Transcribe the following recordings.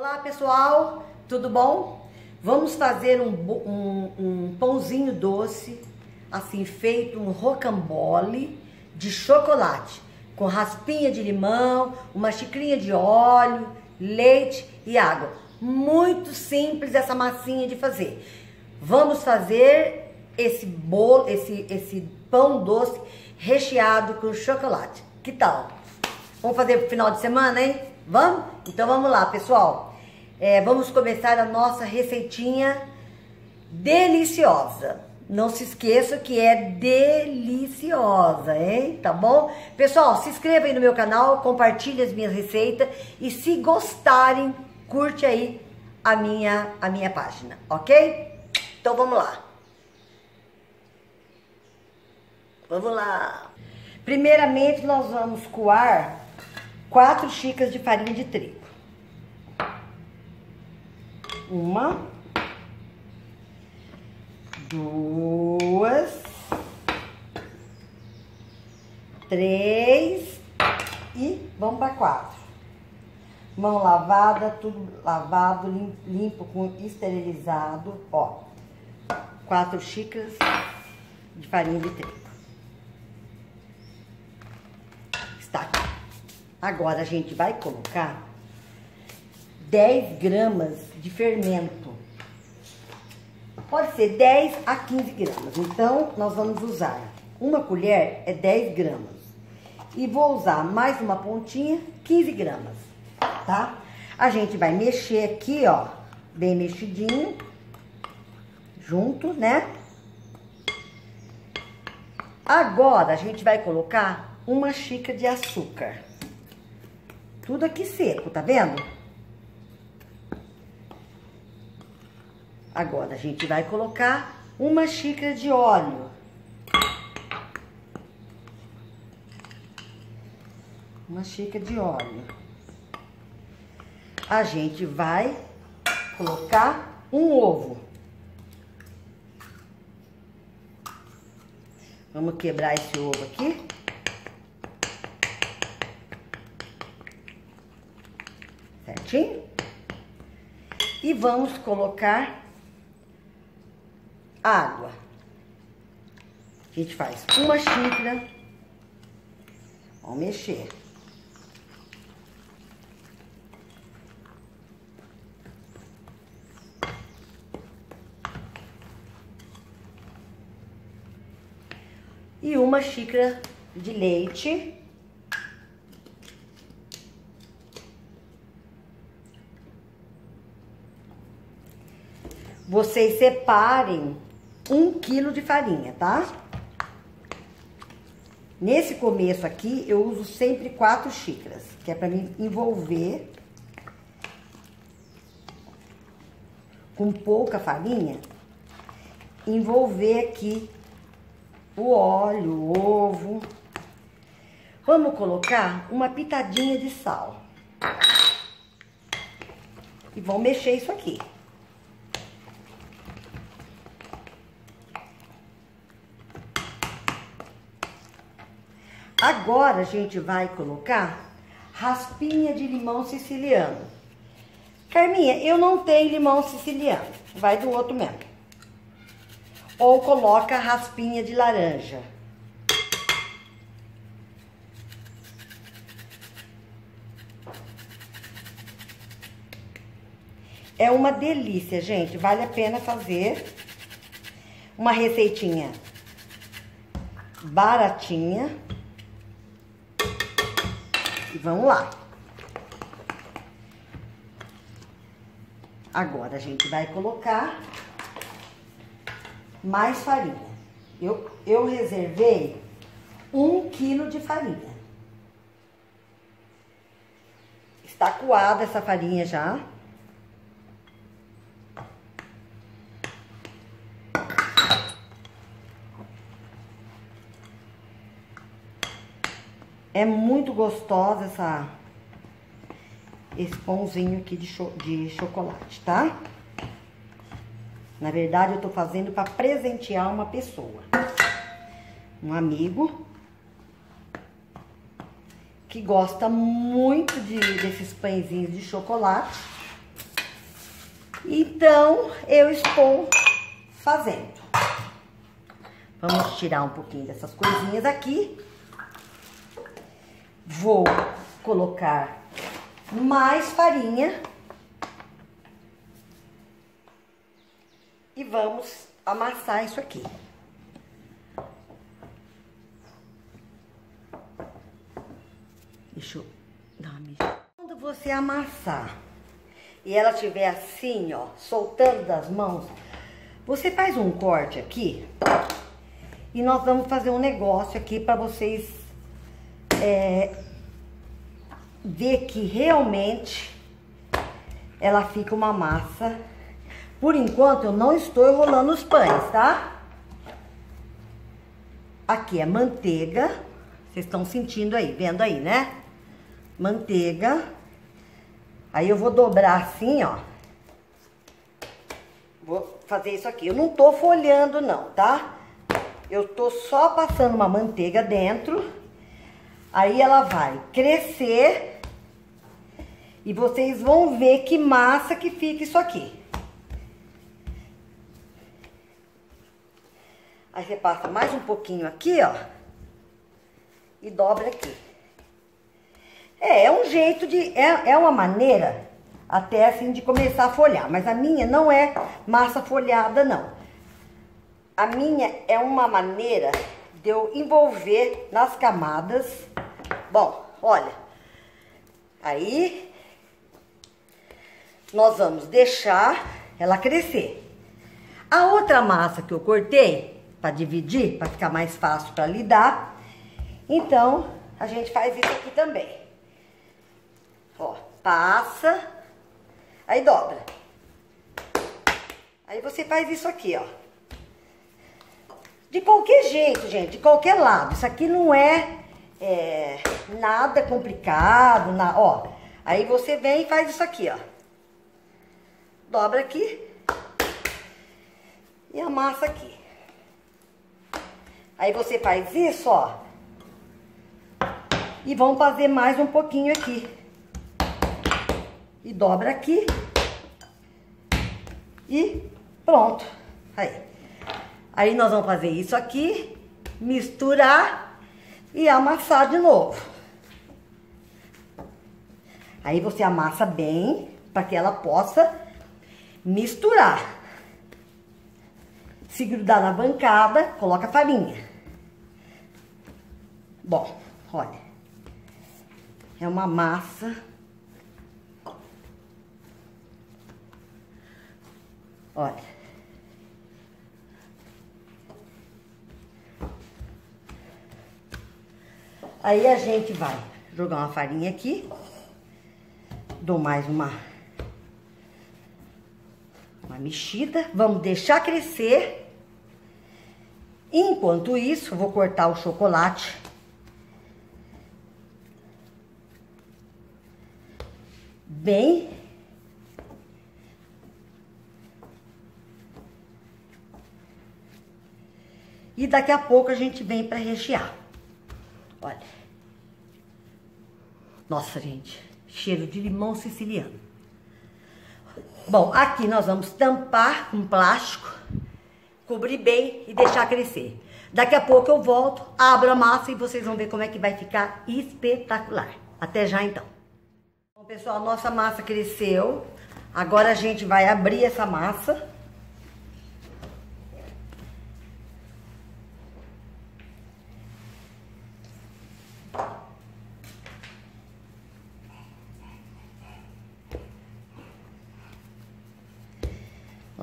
Olá pessoal, tudo bom? Vamos fazer um, um, um pãozinho doce, assim feito, um rocambole de chocolate, com raspinha de limão, uma xicrinha de óleo, leite e água. Muito simples essa massinha de fazer. Vamos fazer esse bolo, esse, esse pão doce recheado com chocolate. Que tal? Vamos fazer pro final de semana, hein? Vamos? Então vamos lá, pessoal. É, vamos começar a nossa receitinha deliciosa. Não se esqueça que é deliciosa, hein? Tá bom? Pessoal, se inscreva aí no meu canal, compartilhe as minhas receitas e se gostarem, curte aí a minha, a minha página, ok? Então vamos lá. Vamos lá. Primeiramente, nós vamos coar 4 xícaras de farinha de trigo. Uma, duas, três e vamos para quatro. Mão lavada, tudo lavado, limpo com esterilizado, ó. Quatro xícaras de farinha de trigo. Está aqui. Agora a gente vai colocar 10 gramas de fermento. Pode ser 10 a 15 gramas. Então, nós vamos usar uma colher é 10 gramas. E vou usar mais uma pontinha, 15 gramas, tá? A gente vai mexer aqui, ó, bem mexidinho, junto, né? Agora, a gente vai colocar uma xícara de açúcar. Tudo aqui seco, tá vendo? Agora, a gente vai colocar uma xícara de óleo. Uma xícara de óleo. A gente vai colocar um ovo. Vamos quebrar esse ovo aqui. certinho? E vamos colocar água. A gente faz uma xícara. Vamos mexer. E uma xícara de leite. vocês separem um quilo de farinha, tá? Nesse começo aqui, eu uso sempre quatro xícaras, que é pra me envolver com pouca farinha, envolver aqui o óleo, o ovo. Vamos colocar uma pitadinha de sal. E vamos mexer isso aqui. Agora a gente vai colocar raspinha de limão siciliano. Carminha, eu não tenho limão siciliano, vai do outro mesmo. Ou coloca raspinha de laranja. É uma delícia, gente. Vale a pena fazer uma receitinha baratinha. Vamos lá. Agora, a gente vai colocar mais farinha. Eu, eu reservei um quilo de farinha. Está coada essa farinha já. É muito gostosa essa, esse pãozinho aqui de, cho, de chocolate, tá? Na verdade, eu tô fazendo para presentear uma pessoa. Um amigo que gosta muito de, desses pãezinhos de chocolate. Então, eu estou fazendo. Vamos tirar um pouquinho dessas coisinhas aqui. Vou colocar mais farinha. E vamos amassar isso aqui. Deixa eu dar uma mexida. Quando você amassar e ela estiver assim, ó, soltando das mãos, você faz um corte aqui e nós vamos fazer um negócio aqui para vocês é, ver que realmente ela fica uma massa. Por enquanto eu não estou enrolando os pães, tá? Aqui é manteiga. Vocês estão sentindo aí, vendo aí, né? Manteiga. Aí eu vou dobrar assim, ó. Vou fazer isso aqui. Eu não tô folhando não, tá? Eu tô só passando uma manteiga dentro. Aí ela vai crescer. E vocês vão ver que massa que fica isso aqui. Aí você passa mais um pouquinho aqui, ó. E dobra aqui. É, é um jeito de... É, é uma maneira até assim de começar a folhar. Mas a minha não é massa folhada, não. A minha é uma maneira de eu envolver nas camadas. Bom, olha. Aí, nós vamos deixar ela crescer. A outra massa que eu cortei, para dividir, para ficar mais fácil para lidar, então, a gente faz isso aqui também. Ó, passa, aí dobra. Aí você faz isso aqui, ó. De qualquer jeito, gente, de qualquer lado. Isso aqui não é, é nada complicado, na, ó. Aí você vem e faz isso aqui, ó. Dobra aqui. E amassa aqui. Aí você faz isso, ó. E vamos fazer mais um pouquinho aqui. E dobra aqui. E pronto. Aí. Aí nós vamos fazer isso aqui, misturar e amassar de novo. Aí você amassa bem para que ela possa misturar. Se grudar na bancada, coloca farinha. Bom, olha. É uma massa. Olha. Aí a gente vai jogar uma farinha aqui. Dou mais uma, uma mexida. Vamos deixar crescer. Enquanto isso, vou cortar o chocolate. Bem E daqui a pouco a gente vem para rechear. Olha. Nossa, gente. Cheiro de limão siciliano. Bom, aqui nós vamos tampar com plástico, cobrir bem e deixar crescer. Daqui a pouco eu volto, abro a massa e vocês vão ver como é que vai ficar espetacular. Até já então. Bom, pessoal, nossa massa cresceu. Agora a gente vai abrir essa massa.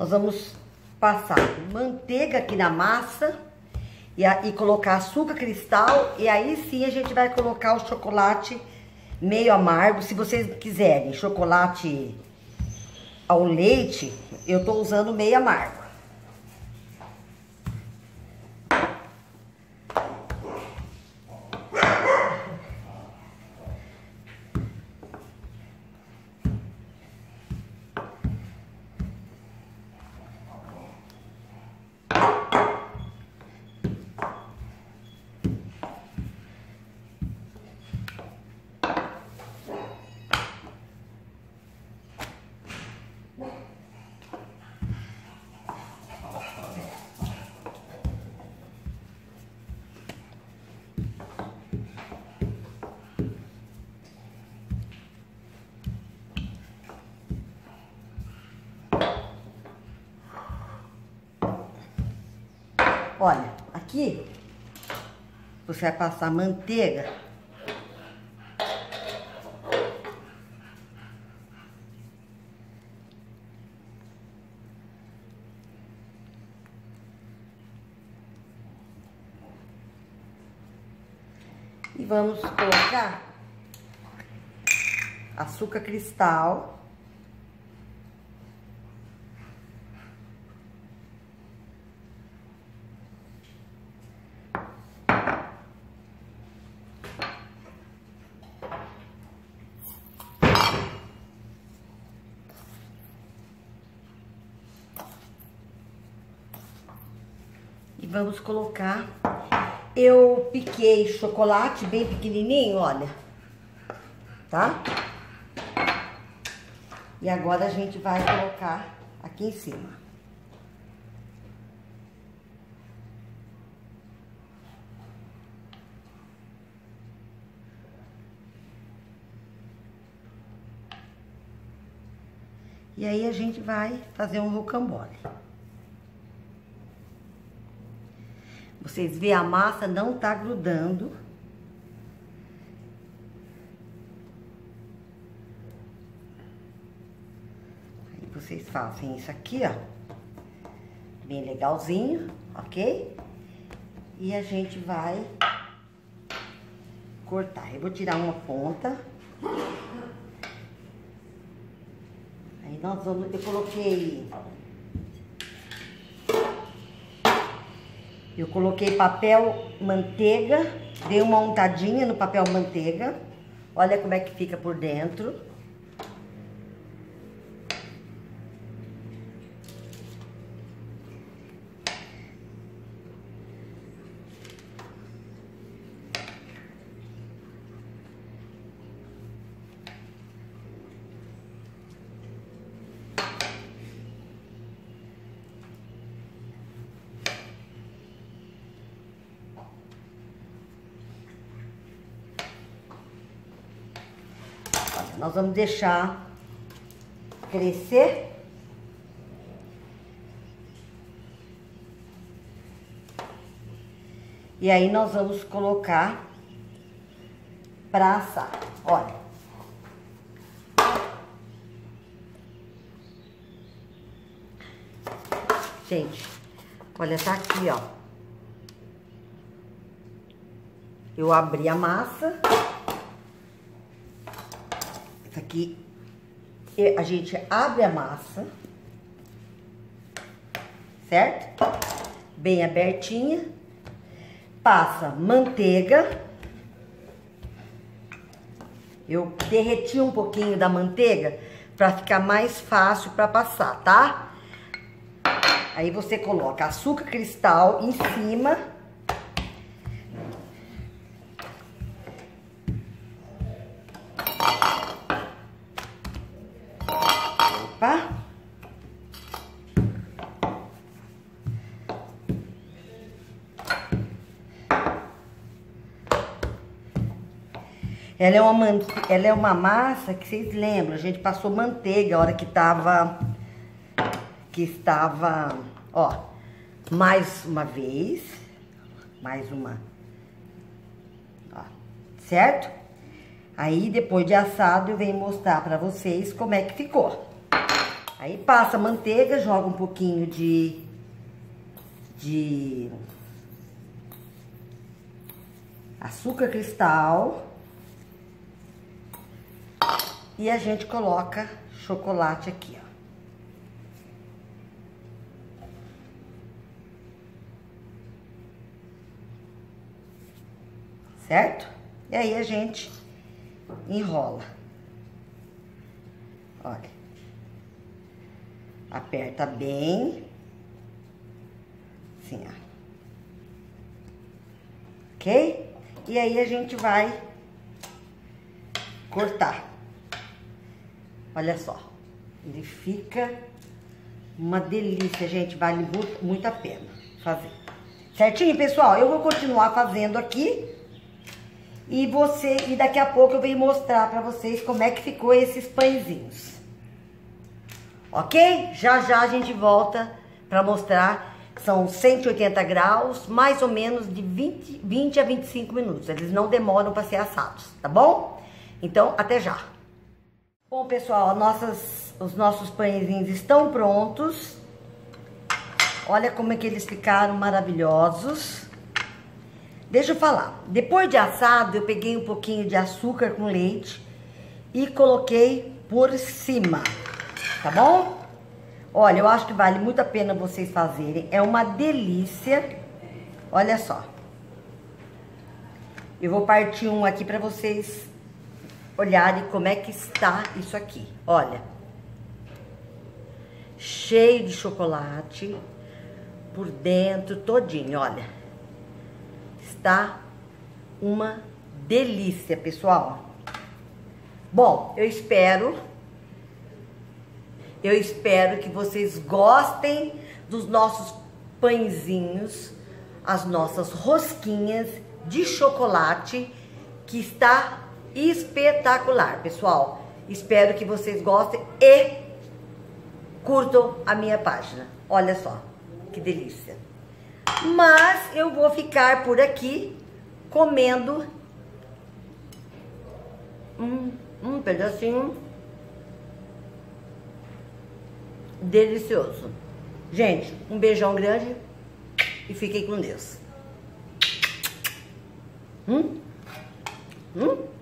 Nós vamos passar manteiga aqui na massa e, a, e colocar açúcar cristal. E aí sim a gente vai colocar o chocolate meio amargo. Se vocês quiserem chocolate ao leite, eu tô usando meio amargo. Olha, aqui você vai passar manteiga. E vamos colocar açúcar cristal. Vamos colocar. Eu piquei chocolate bem pequenininho, olha. Tá? E agora a gente vai colocar aqui em cima. E aí a gente vai fazer um rocambole. Vocês vê a massa não tá grudando. Aí vocês fazem isso aqui, ó. Bem legalzinho, ok? E a gente vai cortar. Eu vou tirar uma ponta. Aí nós vamos... Eu coloquei Eu coloquei papel manteiga, dei uma untadinha no papel manteiga. Olha como é que fica por dentro. Nós vamos deixar crescer. E aí nós vamos colocar para assar. Olha. Gente, olha, tá aqui, ó. Eu abri a massa aqui a gente abre a massa, certo? Bem abertinha. Passa manteiga. Eu derreti um pouquinho da manteiga para ficar mais fácil para passar, tá? Aí você coloca açúcar cristal em cima Ela é, uma, ela é uma massa que vocês lembram, a gente passou manteiga a hora que tava, que estava, ó, mais uma vez, mais uma, ó, certo? Aí, depois de assado, eu venho mostrar pra vocês como é que ficou. Aí passa manteiga, joga um pouquinho de, de açúcar cristal. E a gente coloca chocolate aqui, ó. Certo? E aí a gente enrola. Olha. Aperta bem. Assim, ó. Ok? E aí a gente vai cortar. Olha só. Ele fica uma delícia, gente. Vale muito, muito a pena fazer. Certinho, pessoal? Eu vou continuar fazendo aqui. E você e daqui a pouco eu venho mostrar pra vocês como é que ficou esses pãezinhos ok? Já já a gente volta para mostrar são 180 graus, mais ou menos de 20, 20 a 25 minutos. Eles não demoram para ser assados, tá bom? Então, até já. Bom, pessoal, nossas, os nossos pãezinhos estão prontos. Olha como é que eles ficaram maravilhosos. Deixa eu falar. Depois de assado, eu peguei um pouquinho de açúcar com leite e coloquei por cima, tá bom? Olha, eu acho que vale muito a pena vocês fazerem. É uma delícia. Olha só. Eu vou partir um aqui para vocês olharem como é que está isso aqui. Olha. Cheio de chocolate por dentro todinho, olha. Está uma delícia, pessoal. Bom, eu espero eu espero que vocês gostem dos nossos pãezinhos, as nossas rosquinhas de chocolate, que está espetacular, pessoal. Espero que vocês gostem e curtam a minha página. Olha só, que delícia. Mas eu vou ficar por aqui comendo um, um pedacinho delicioso. Gente, um beijão grande e fiquem com Deus. Hum? Hum?